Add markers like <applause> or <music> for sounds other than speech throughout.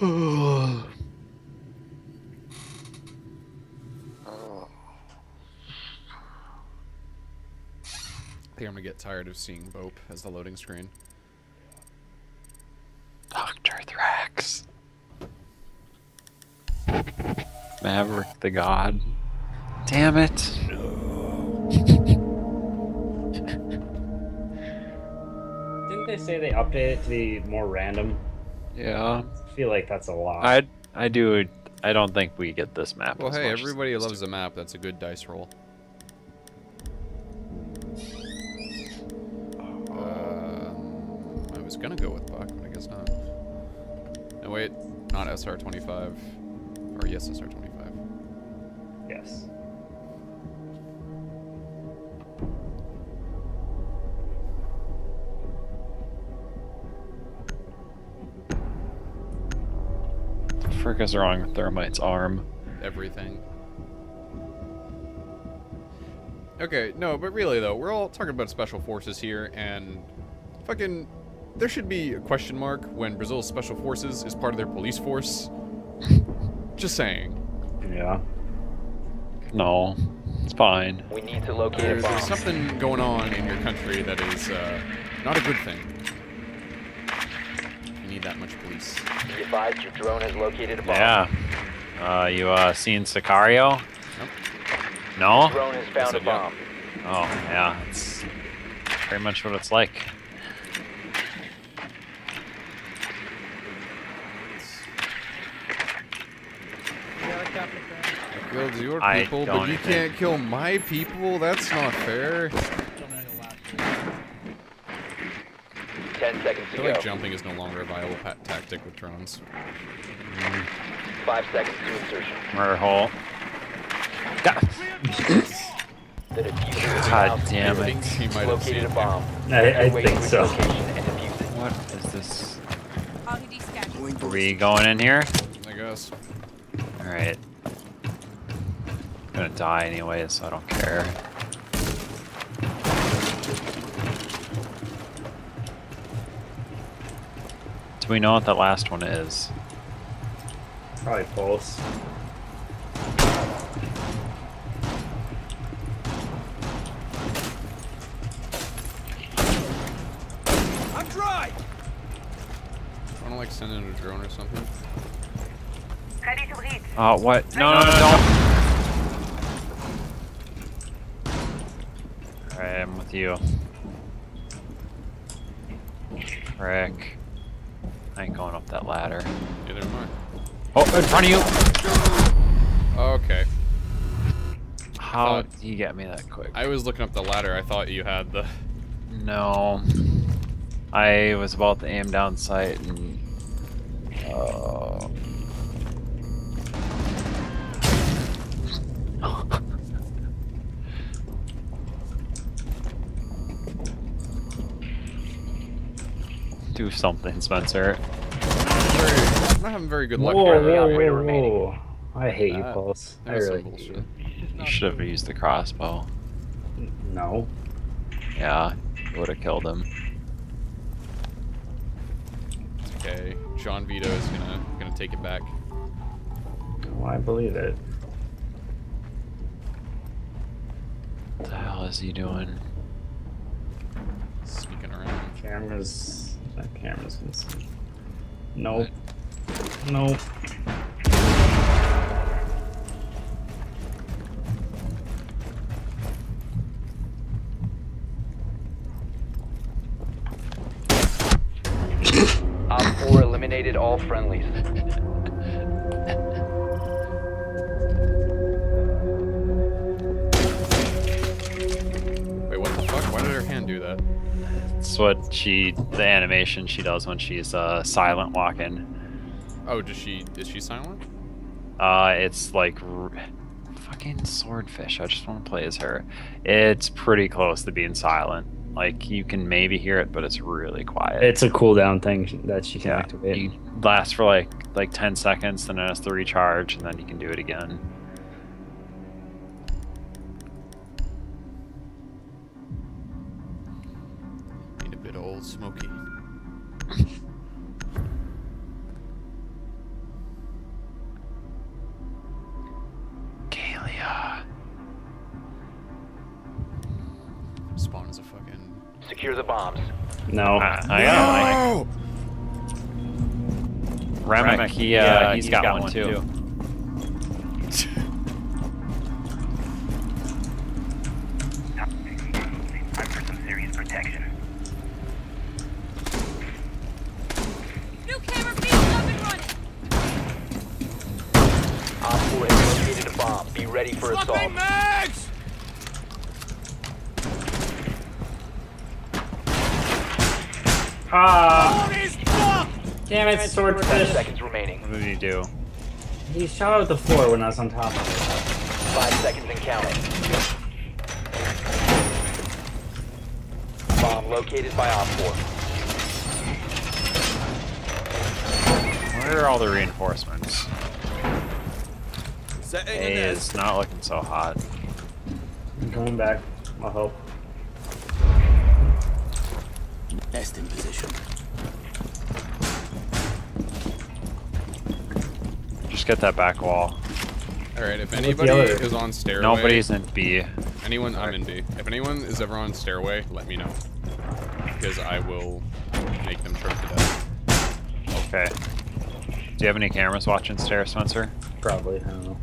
I think I'm gonna get tired of seeing Bope as the loading screen. Dr. Thrax. Maverick the God. Damn it. Didn't they say they updated it to be more random? Yeah. I feel like that's a lot. I I do I don't think we get this map. Well, as hey, much everybody we loves to. a map. That's a good dice roll. Um, I was gonna go with Buck, but I guess not. No, wait, not SR25. Or yes, SR25. Frick is wrong with Thermite's arm? Everything. Okay, no, but really though, we're all talking about special forces here, and fucking, there should be a question mark when Brazil's special forces is part of their police force. <laughs> Just saying. Yeah. No. It's fine. We need to locate a There's, there's something going on in your country that is uh, not a good thing. You need that much police. Be advised your drone has located a bomb. Yeah. Uh you uh seen Sicario? Nope. No? Drone has found a said yeah. bomb. Oh, yeah. It's pretty much what it's like. Killed your people, don't but you think- can't kill my people? That's not fair. Ten seconds I to feel like jumping is no longer a viable tactic with drones. Five seconds to insertion. Murder hole. God, The diffuser is God damn it. he might have located seen a bomb. I, I think its so. location and defuse it. What is this? RED scan. Are we going in here? I guess. Alright. I'm gonna die anyway, so I don't care. Do we know what that last one is? Probably close. Wanna like send in a drone or something? Ready to breach. Oh, what? No, no, no, don't! Alright, I'm with you. Frick. Oh, in front of you! Okay. How did you get me that quick? I was looking up the ladder. I thought you had the. No. I was about to aim down sight and. Oh. <laughs> Do something, Spencer. Very, I'm not having very good luck Whoa, here. whoa, whoa, whoa. I hate you, Pulse. I That's some really hate bullshit. you. You should have used the crossbow. No. Yeah, it would have killed him. Okay, John Vito is gonna gonna take it back. Oh, I believe it. What the hell is he doing? Sneaking around. Cameras. That camera's gonna see. Nope. Nope. Op 4 eliminated all friendlies. Wait, what the fuck? Why did her hand do that? It's what she, the animation she does when she's uh, silent walking. Oh, does she? Is she silent? Uh, it's like r- fucking swordfish. I just want to play as her. It's pretty close to being silent. Like you can maybe hear it, but it's really quiet. It's a cooldown thing that she can yeah, activate. you last for like like ten seconds, then it has to recharge, and then you can do it again. Need a bit of old smoky. Spawn is a fucking. Secure the bombs. No. Uh, I am. like Remick, he, uh, he's got, one too. Time for some serious protection. New camera feed up and running. Op 4 has located a bomb. Be ready for assault. mags! Ah! Damn it, Ten swordfish. seconds remaining. What did he do? He shot out the floor when I was on top of it. Five seconds and counting. Bomb located by Op 4. Where are all the reinforcements? Setting A is not looking so hot. I'm coming back. I hope. Best in position. Just get that back wall. Alright, if anybody is on stairway. Nobody's in B. Anyone, I'm in B. If anyone is ever on stairway, let me know. Because I will make them choke to death. Okay. Do you have any cameras watching stairs, Spencer? Probably. I don't know.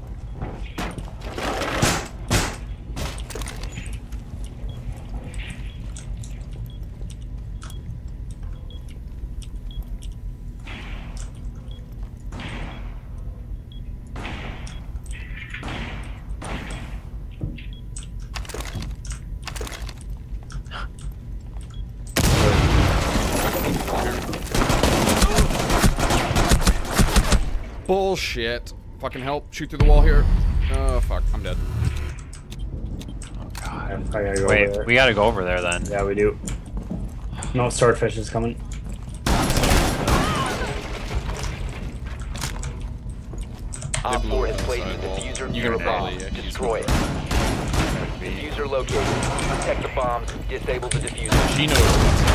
Bullshit. Fucking help. Shoot through the wall here. Oh, fuck. I'm dead. I I gotta go Wait, we gotta go over there then. Yeah, we do. No, swordfish is coming. Op 4 has the placed a diffuser You near a can bomb. rally it. Destroy it. Diffuser located. Protect the bombs. Disable the diffuser. She knows.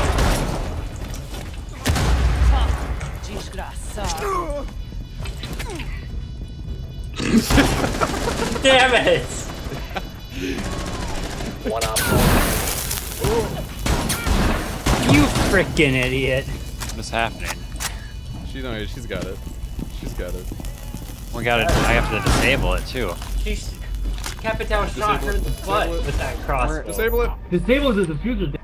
Damn it! One Op 4. You freaking idiot! What is happening? She no, she's got it. She's got it. We gotta. I have to disable it too. She's Capitão shot her in the Disable butt it. with that crossbow. Disable it. Disable the diffuser.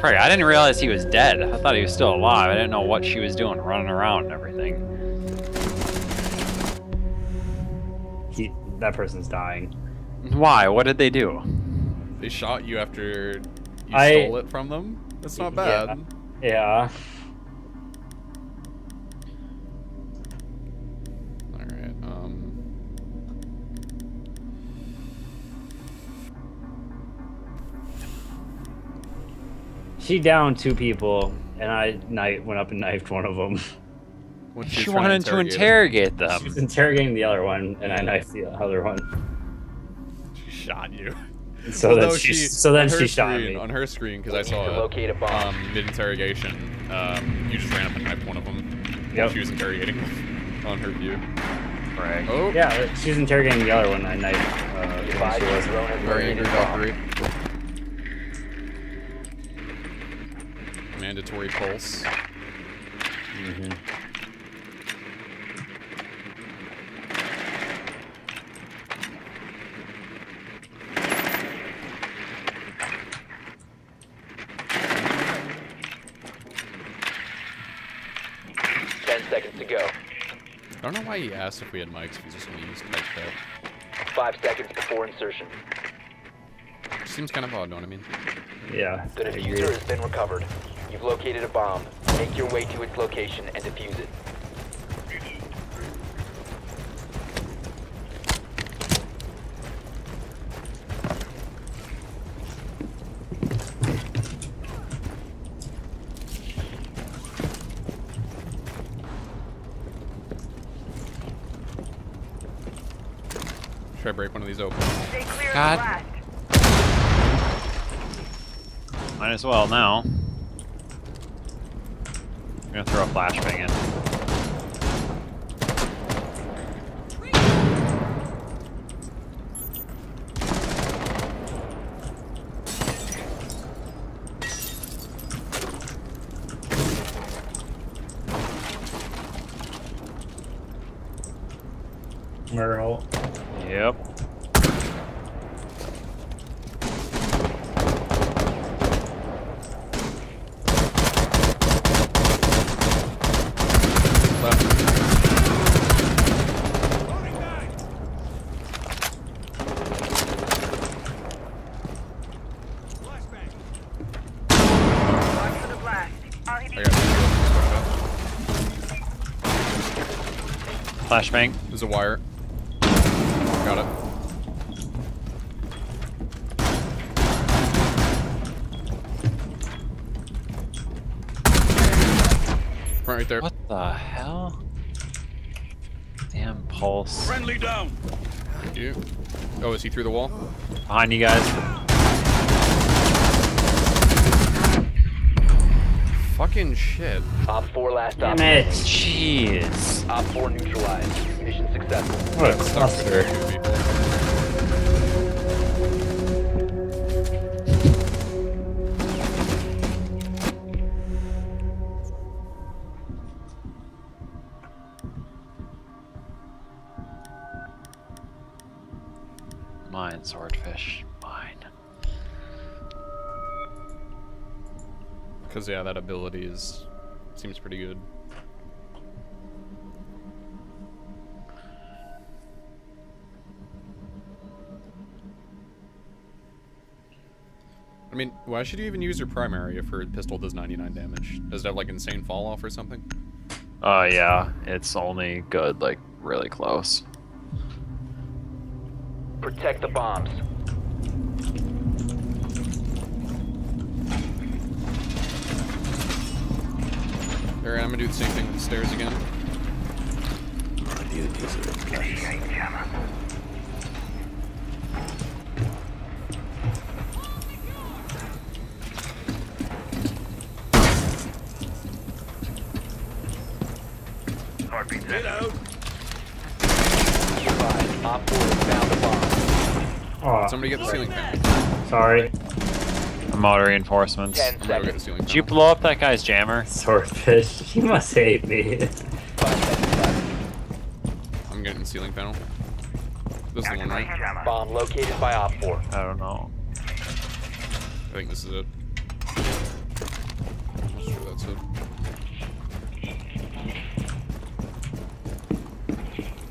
Success. I didn't realize he was dead. I thought he was still alive. I didn't know what she was doing, running around and everything. He, that person's dying. Why? What did they do? They shot you after you I- stole it from them. That's not bad. Yeah. All She downed two people, and I knife, went up and knifed one of them. When She was wanted to interrogate interrogate them. She was interrogating the other one, and I knifed the other one. She shot you. So Although then she, so then on her she shot me. on her screen because I saw it. locate a bomb. Um, mid interrogation, um, you just ran up and knifed one of them. Yep. She was interrogating them on her view. Right. Oh, Yeah, she was interrogating the other one. I knifed. Uh, the one Advise she was. very angry a bomb. Valkyrie. Mandatory pulse. Mhm. Ten seconds to go. I don't know why he asked if we had mics if he's just gonna use type chat. Five seconds before insertion. Seems kind of odd, don't I mean? Yeah. The I agree. diffuser has been recovered. You've located a bomb. Make your way to its location and defuse it. Try to break one of these open. Stay clear of God. the blast. Might as well now. I'm gonna throw a flashbang in. Murder hole. Yep. Left. I got Flashbang. There's a wire. Got it. Front right there. What the hell? Damn pulse. Friendly down. You. Oh, is he through the wall? Behind you guys. Fucking shit. Op 4 last Damn op. it! Jeez. Op 4 neutralized. Mission successful. What a Stuck with cluster. Yeah, that ability is seems pretty good. I mean, why should you even use your primary if her pistol does 99 damage? Does it have like insane fall off or something? Uh, yeah. It's only good, like, really close. Protect the bombs. Alright, I'm gonna do the same thing with the stairs again. Our duties are in place. Get out. Op 4 found a bomb. Oh, Somebody get the ceiling fan. sorry. I'm reinforcements. 10 I'm gonna go get the seconds. Did you blow up that guy's jammer? Swordfish. <laughs> You must hate me. 5 seconds left. I'm getting the ceiling panel. This is the one, right? Bomb located by Op 4. I don't know. I think this is it. I'm sure that's it.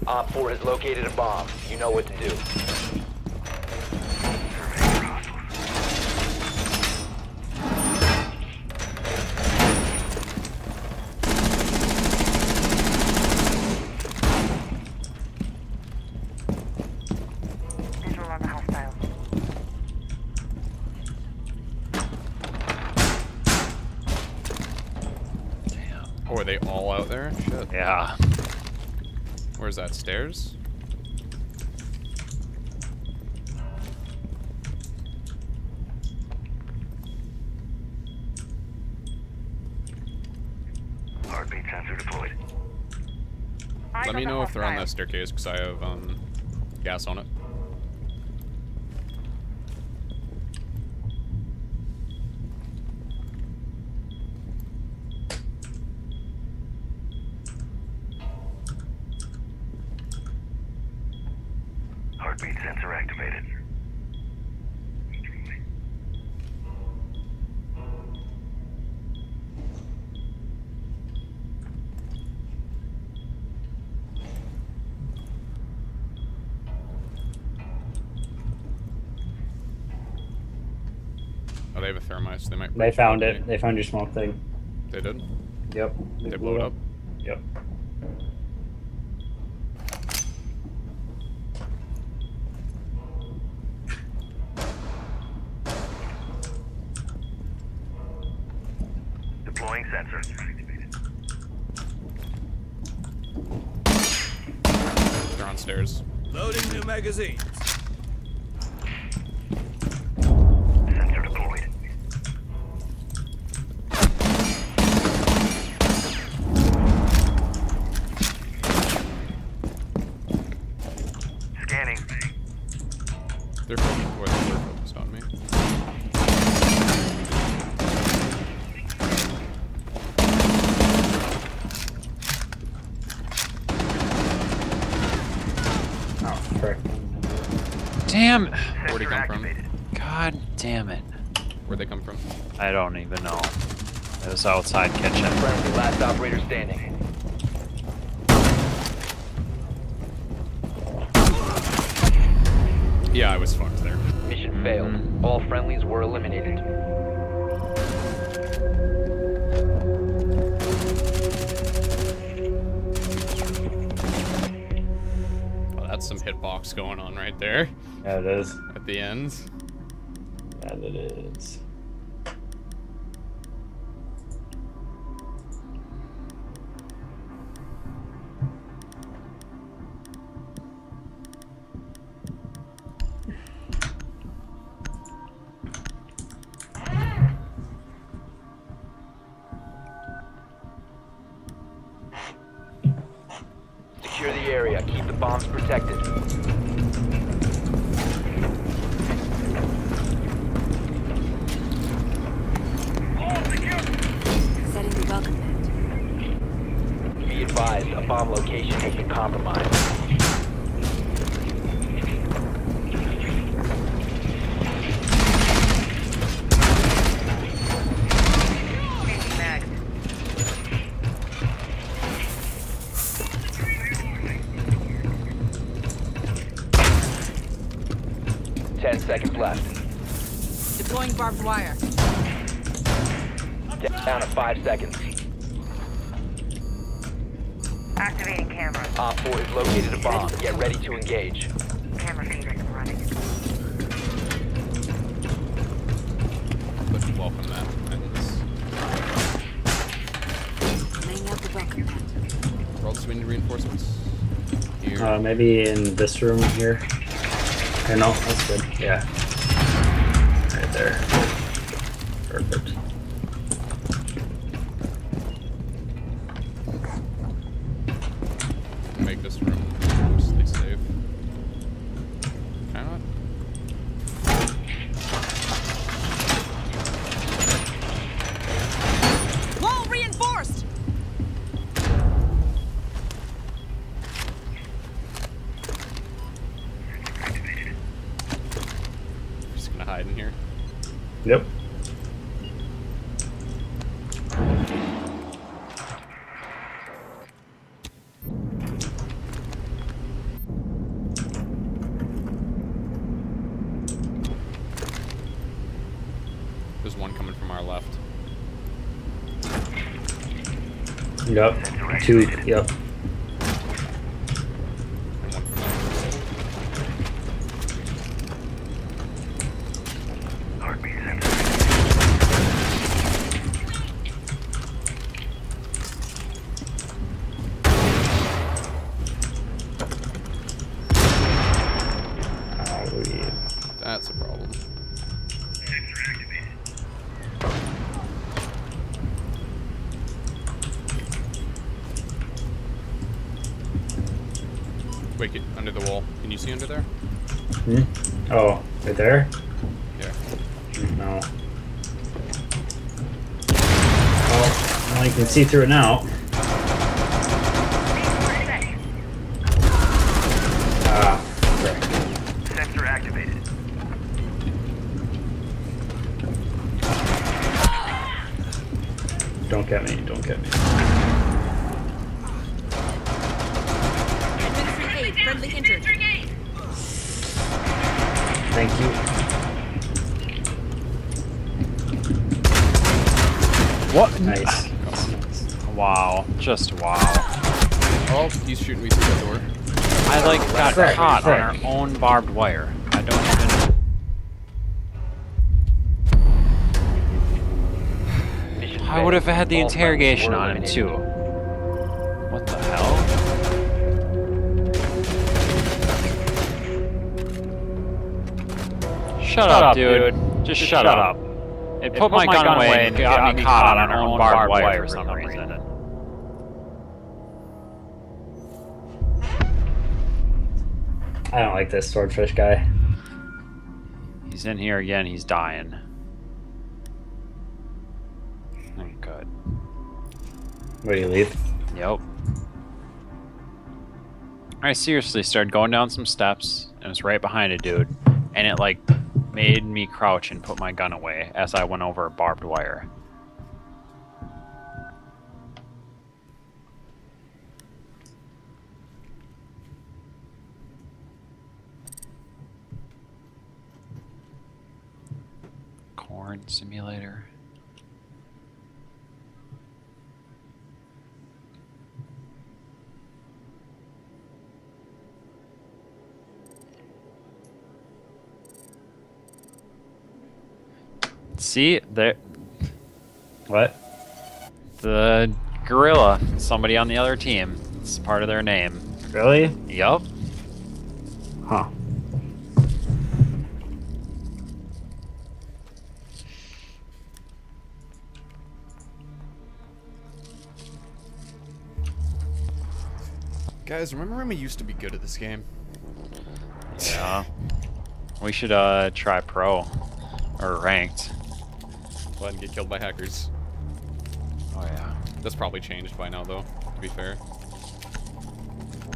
Op 4 has located a bomb. You know what to do. Visual on the hostile. Damn. Oh, are they all out there? Shit. Yeah. Where's that? Stairs? Heartbeat sensor deployed. Let me know if they're on that staircase because I have um gas on it. Heartbeat sensor activated. Oh, they have a thermite, so they found it. They found your smoke thing. They did. Yep. They blew it up. Yep. Deploying sensor. They're on stairs. Loading new magazines. It was outside kitchen. Friendly, last operator standing. Yeah, I was fucked there. Mission failed. Mm-hmm. All friendlies were eliminated. Oh, that's some hitbox going on right there Yeah, it is. at the ends. Yeah, it is. Seconds left. Deploying barbed wire. Down to five seconds. Activating camera. Op 4 has located a bomb. Get ready to engage. Camera feed is running. Let's welcome that. ends. Laying out the welcome mat. Where else do we need reinforcements? Here. Uh, maybe in this room here. Okay, no, that's good. Yeah. Right there. Hide in here. Yep. There's one coming from our left. Yep. Two. Yep. There? Yeah. No. Oh, well, you can see through it now. Like caught frick. on our own barbed wire. I don't even. Mission <sighs> I would have had the interrogation on him too. What the hell? Shut, up, dude. Just, shut, up. It put, my, gun, away and got, me caught on our own barbed wire for some I don't like this swordfish guy. He's in here again. He's dying. Oh, God. Where do you leave? Yep. I seriously started going down some steps and was right behind a dude. and it like made me crouch and put my gun away as I went over barbed wire. Corn simulator. See, there, What? the gorilla, somebody on the other team. It's part of their name. Really? Yup. Huh. Guys, remember when we used to be good at this game? Yeah. We should uh try pro or ranked. Go ahead and get killed by hackers. Oh yeah. That's probably changed by now, though, to be fair.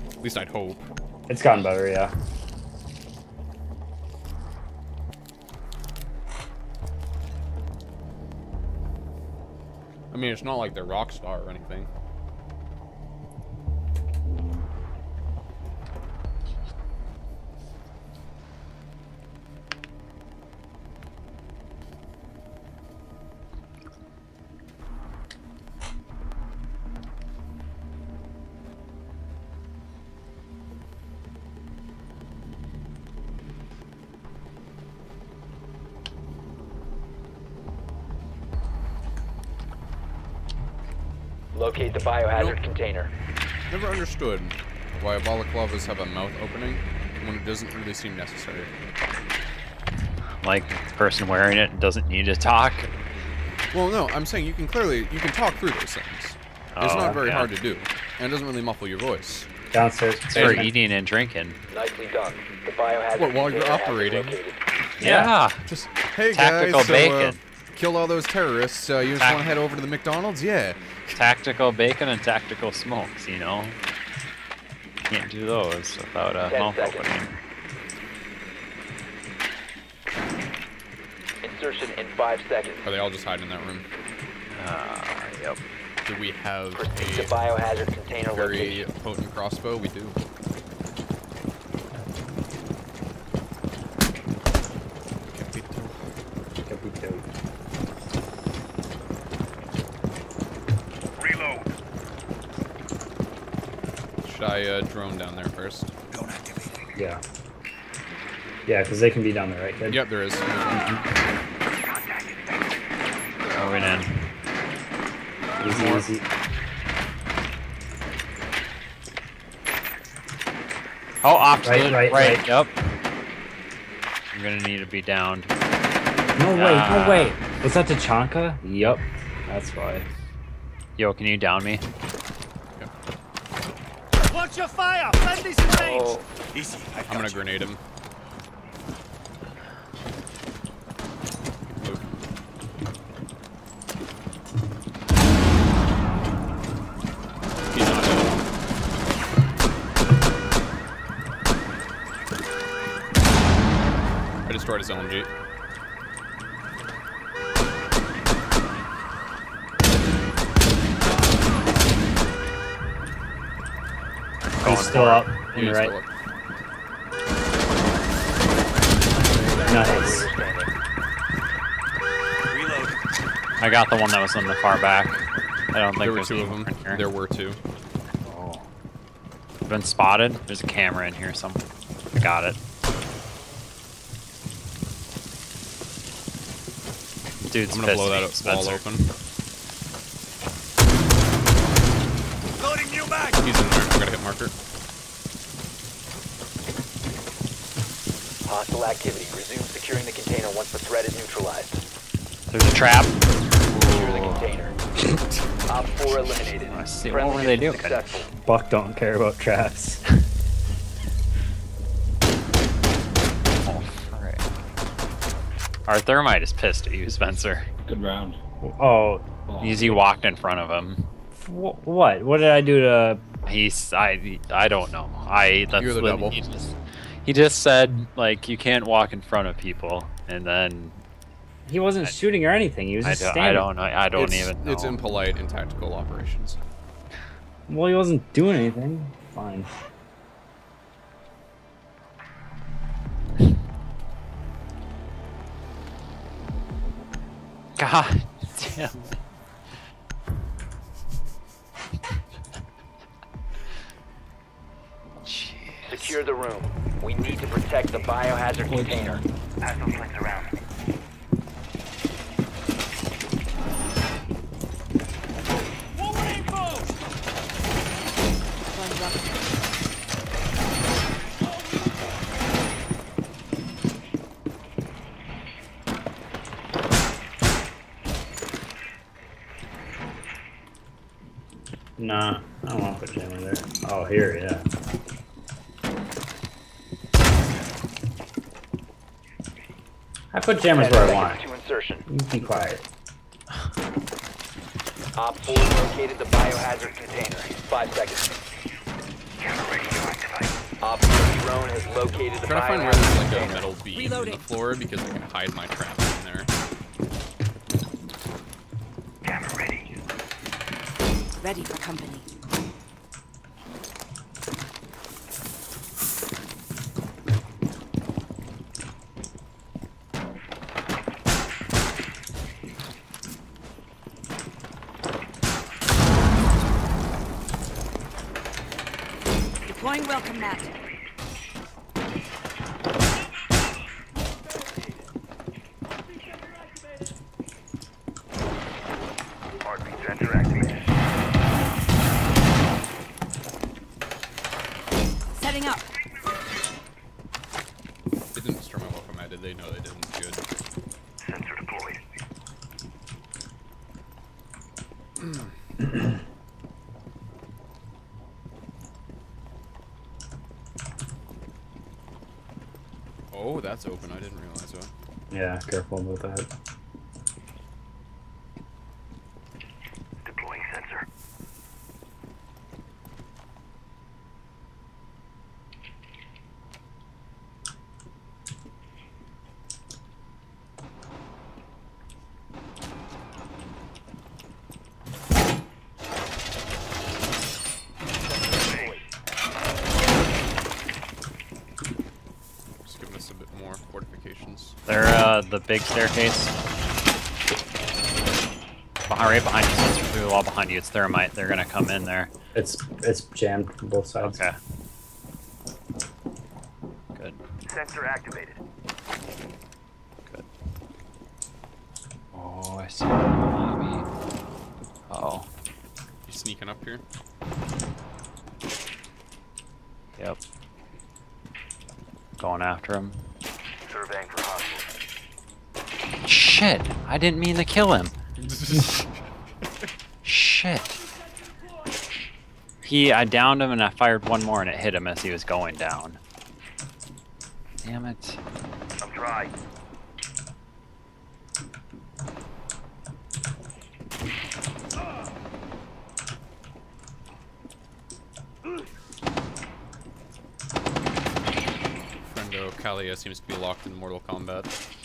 At least I'd hope. It's gotten better, yeah. I mean, it's not like they're Rockstar or anything. Understood why balaclavas have a mouth opening when it doesn't really seem necessary. Like the person wearing it doesn't need to talk. Well, no, I'm saying you can clearly you can talk through those things. it's Oh, not very yeah. hard to do, and it doesn't really muffle your voice. Downstairs. It's for eating and drinking. Nicely done. The biohazard What, while you're container has been operating? located. Yeah. Just hey Tactical guys, so, uh, bacon. kill all those terrorists. Uh, you just Tac- want to head over to the McDonald's? Yeah. Tactical bacon and tactical smokes, you know? Can't do those without a mouth seconds. opening. Insertion in five seconds. Are they all just hiding in that room? Uh, yep. Do we have Proceed a biohazard container very location. potent crossbow? We do. Reload. Should I uh, drone down there first? Gun activated. Yeah. Yeah, because they can be down there, right, kid? Yep, there is. Going in. Easy, easy. Oh, opposite. right, right. Yep. I'm gonna need to be downed. No way, Ah. no way. Was that Tachanka? Yup. That's why. Yo, can you down me? Watch your fire! Friendly's in range! Oh, Easy, I've I'm gonna you. grenade him. Move. He's not dead. I destroyed his LMG. Still for it. up. On He's the right. still up. Nice. Reload. I got the one that was on the far back. I don't think There were two of them. here. There were two. Oh. Been spotted. There's a camera in here. Some. I got it. Dude's I'm gonna blow pissed that at me, wall Spencer. open. Loading new mag! He's in there. I got a hit marker. Hostile activity. Resume securing the container once the threat is neutralized. There's a trap. Secure the container. <laughs> Op 4 eliminated. I see. Friendly What were they mission doing? Successful. Buck don't care about traps. Oh, <laughs> frick. Our thermite is pissed at you, Spencer. Good round. Oh, Easy walked in front of him. what? What did I do to? He's I I don't know. I that's You're the what double. He just, He just said mm-hmm. like you can't walk in front of people, and then He wasn't shooting or anything. He was I just don't, standing. I don't know. I don't it's, even. Know. It's impolite in tactical operations. Well, he wasn't doing anything. Fine. God damn. Secure the room. We need to protect the biohazard container. Pass those links around. Nah, I don't want to put jammer there. Oh, here, yeah. I put jammers where I want. to insertion. You be quiet. Op 4 located the biohazard container. Five seconds. Camera ready to activate. Op 4 drone has located the trying to find where biohazard there's like a metal beam in Reloading. the floor because I can hide my traps in there. Camera ready. Ready for company. Deploying welcome mat. Heartbeat sensor activated. Setting up. They didn't destroy my welcome mat, did they? No, they didn't. Good. Sensor deployed. That's open. I didn't realize that. Yeah, careful about that. Deploying sensor. Just giving us a bit more fortifications. They're uh, the big staircase. Behind, right behind you, sensor through the wall behind you. It's thermite. They're gonna come in there. It's it's jammed from both sides. Okay. Good. Sensor activated. Good. Oh, I see the lobby. Oh. You sneaking up here? Yep. Going after him. Surveying for hostiles. Shit! I didn't mean to kill him. <laughs> Shit. He, I downed him and I fired one more and it hit him as he was going down. Damn it. I'm dry. Friendo Kalia seems to be locked in Mortal Kombat.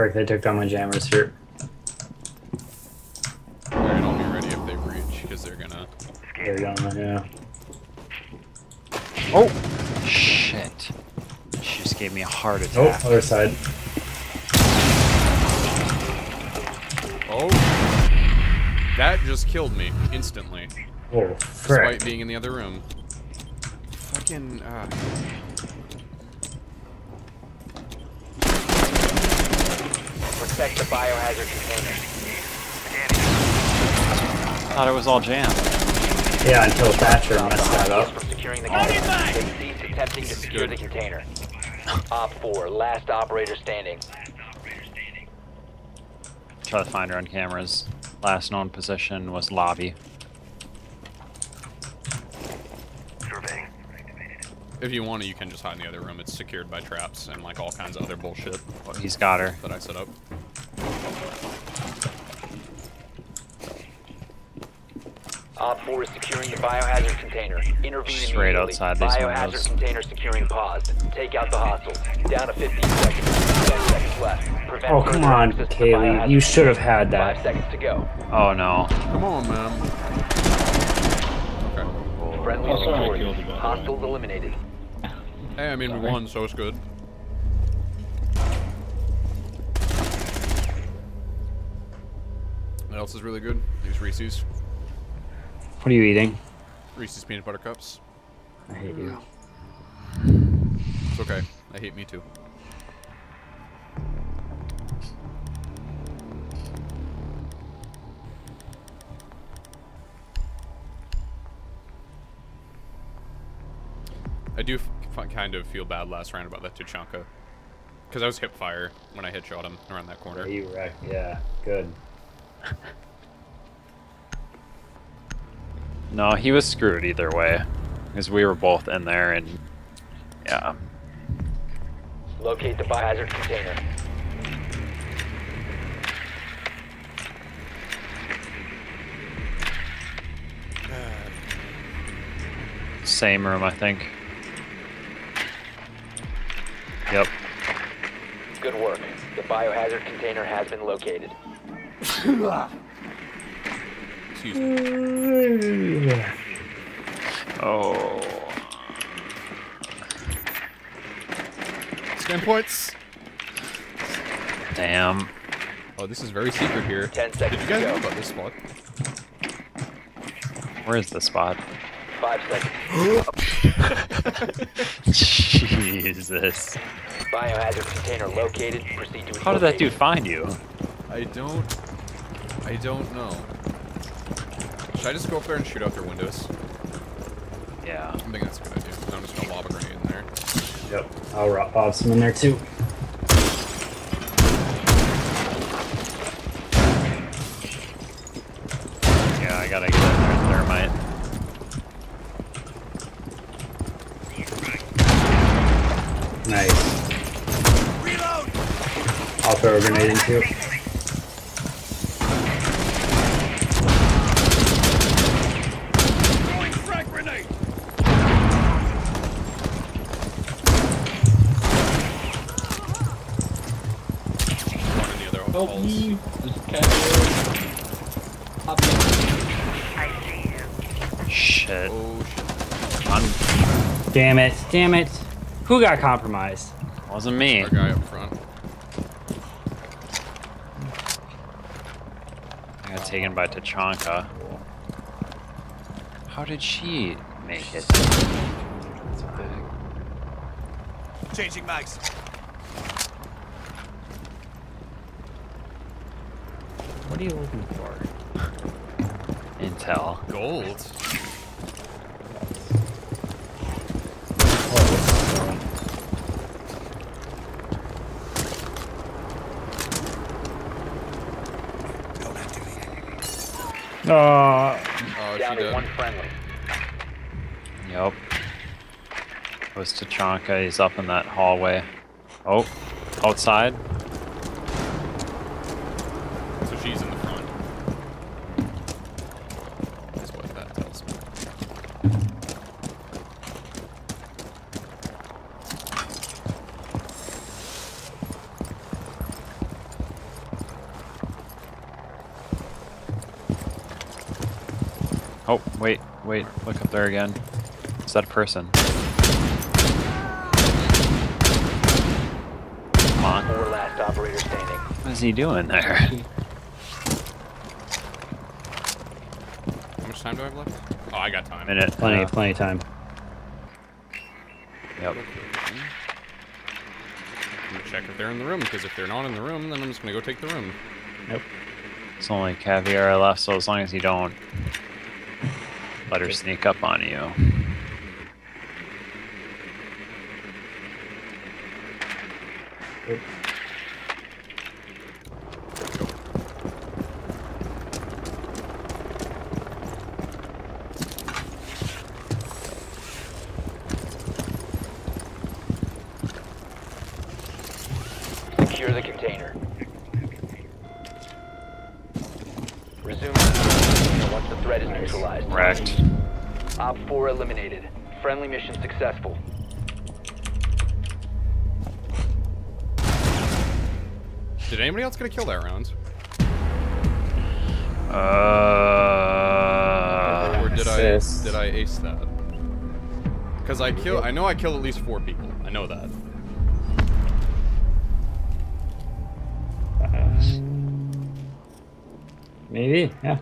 Frick, they took down my jammers here. Alright, I'll be ready if they breach, because they're gonna... They're gonna, yeah. Oh! Shit. She just gave me a heart attack. Oh, attack. other side. Oh! That just killed me, instantly. Oh, Despite being in the other room. Fucking, uh... Protect the biohazard container. thought it was all jammed. Yeah, until Thatcher Stop the messed that up. from securing the container. They ceased attempting to secure the container. Op 4, last operator standing. Try to find her on cameras. Last known position was lobby. If you want to, you can just hide in the other room. It's secured by traps and like all kinds of other bullshit Oh, he's got her. that I set up. Op 4 is securing the biohazard container. Intervene Straight immediately. outside these biohazard windows. container securing paused. Take out the hostiles. Down to 15 seconds. 10 seconds left. Prevent Oh, come further on, access to the Kaylee. biohazard You should have container. had Five that. seconds to go. Oh no. Come on, man. Okay. Friendly Oh, sorry, I victorious. killed you, by the way. Hostiles eliminated. Hey, I mean, we won, so it's good. What else is really good? These Reese's. What are you eating? Reese's peanut butter cups. I hate you. It's okay. I hate me too. I do kind of feel bad last round about that Tachanka. Because I was hip fire when I headshot him around that corner. You wreck. Yeah, good. <laughs> No, he was screwed either way. Because we were both in there and yeah. Locate the biohazard container. Same room I think. Yep. Good work. The biohazard container has been located. Excuse me. Oh. Scan points! Damn. Oh, this is very secret here. 10 Did seconds you guys to know about this spot? Where is the spot? Five seconds. <gasps> Jesus. Biohazard container located. Proceed to How did that dude find you? I don't... I don't know. Should I just go up there and shoot out their windows? Yeah. I think that's a good idea. I'm just gonna lob a grenade in there. Yep. I'll ro- I'll some in there too. Yeah, I gotta get in there, thermite. Nice. Reload! I'll throw a grenade in too. Throwing frag grenade! One in the other Help me. There's a cat here. Hop in. Shit. Oh shit. Un- Damn it. Damn it. Who got compromised? wasn't me. Our guy up front. I got taken by Tachanka. How did she make it? Changing mags. What are you looking for? Intel. Gold. Uh, oh, Oh, Down she to one did. friendly. Yep. Was Tachanka. He's up in that hallway. Oh, outside. So she's in the front. That's what that tells me. Oh, wait, wait. Look up there again. Is that a person? Come on. Four last operator standing. What is he doing there? How much time do I have left? Oh, I got time. Minute. plenty, uh, plenty of time. Yep. I'm gonna check if they're in the room, because if they're not in the room, then I'm just gonna go take the room. Nope. It's only Caveira left, so as long as you don't let her sneak up on you. Secure the container. Resume mission once the threat is neutralized. Wrecked. Op 4 eliminated. Friendly mission successful. Did anybody else get a kill that round? Uh, or did assist. I did I ace that? Because I kill. I know I killed at least four people. I know that. Maybe, yeah.